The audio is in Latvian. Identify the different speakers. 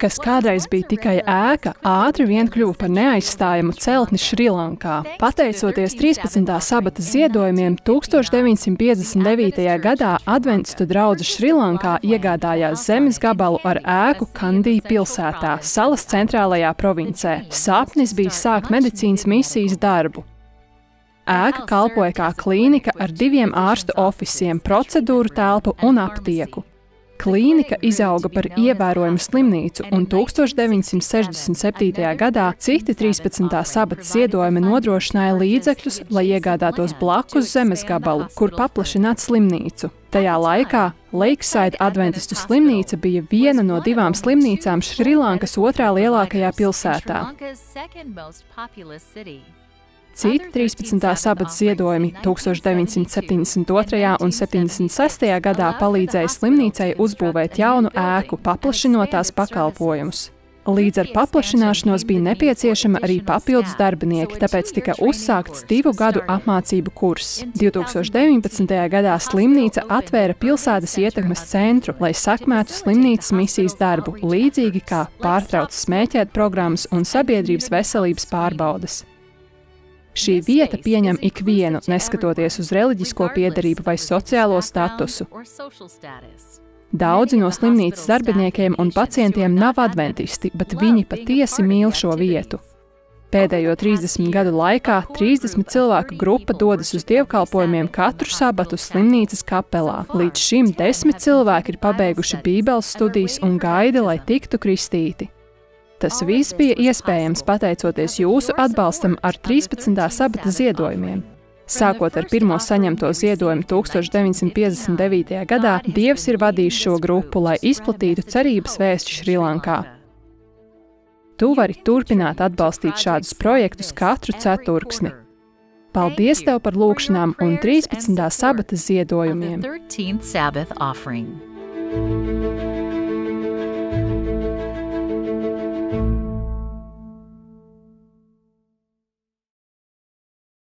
Speaker 1: kas kādreiz bija tikai ēka, ātri vien kļuva par neaizstājamu celtni Šrilankā. Pateicoties 13. sabata ziedojumiem, 1959. gadā Adventistu draugs Šrilankā iegādājās zemes gabalu ar ēku Kandī pilsētā, salas centrālajā provincē. Sapnis bija sākt medicīnas misijas darbu. Ēka kalpoja kā klīnika ar diviem ārstu oficiem, procedūru telpu un aptieku. Klīnika izauga par ievērojamu slimnīcu, un 1967. gadā citi 13. sabata ziedojumi nodrošināja līdzekļus, lai iegādātos blakus zemes gabalu, kur paplašināt slimnīcu. Tajā laikā Lakeside Adventistu slimnīca bija viena no divām slimnīcām Šrilankas otrā lielākajā pilsētā. Citi 13. sabata ziedojumi 1972. un 76. gadā palīdzēja slimnīcai uzbūvēt jaunu ēku, paplašinot tās pakalpojumus. Līdz ar paplašināšanos bija nepieciešama arī papildus darbinieki, tāpēc tika uzsākts divu gadu apmācību kurs. 2019. gadā slimnīca atvēra pilsētas ietekmes centru, lai sekmētu slimnīcas misijas darbu, līdzīgi kā pārtrauc smēķēt programmas un sabiedrības veselības pārbaudas. Šī vieta pieņem ikvienu, neskatoties uz reliģisko piedarību vai sociālo statusu. Daudzi no slimnīcas darbiniekiem un pacientiem nav adventisti, bet viņi patiesi mīl šo vietu. Pēdējo 30 gadu laikā 30 cilvēku grupa dodas uz dievkalpojumiem katru sabatu slimnīcas kapelā. Līdz šim desmit cilvēki ir pabeiguši Bībeles studijas un gaida, lai tiktu kristīti. Tas viss bija iespējams pateicoties jūsu atbalstam ar 13. sabata ziedojumiem. Sākot ar pirmo saņemto ziedojumu 1959. gadā, Dievs ir vadījis šo grupu, lai izplatītu cerības vēstu Šrilankā. Tu vari turpināt atbalstīt šādus projektus katru ceturksni. Paldies tev par lūgšanām un 13. sabata ziedojumiem!